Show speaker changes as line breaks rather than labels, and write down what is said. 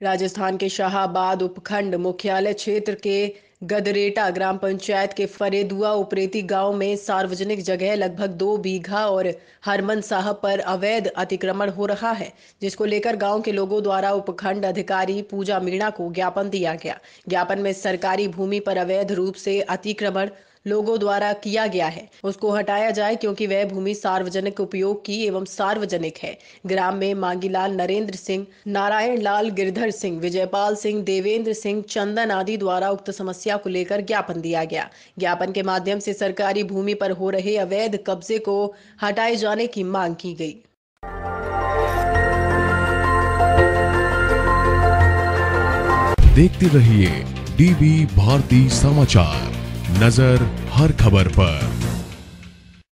राजस्थान के शाहाबाद उपखंड मुख्यालय क्षेत्र के गदरेटा ग्राम पंचायत के फरेदुआ उपरेती गाँव में सार्वजनिक जगह लगभग दो बीघा और हरमन साहब पर अवैध अतिक्रमण हो रहा है, जिसको लेकर गाँव के लोगों द्वारा उपखंड अधिकारी पूजा मीणा को ज्ञापन दिया गया। ज्ञापन में सरकारी भूमि पर अवैध रूप से अतिक्रमण लोगों द्वारा किया गया है। उसको हटाया जाए क्योंकि वह भूमि सार्वजनिक उपयोग की एवं सार्वजनिक है। ग्राम में मांगीलाल नरेंद्र सिंह नारायण लाल गिरधर सिंह, विजयपाल सिंह, देवेंद्र सिंह, चंदन आदि द्वारा उक्त समस्या को लेकर ज्ञापन दिया गया। ज्ञापन के माध्यम से सरकारी भूमि पर हो रहे अवैध कब्जे को हटाए जाने की मांग की गई।
देखते रहिए डीबी भारती समाचार। नज़र हर खबर पर।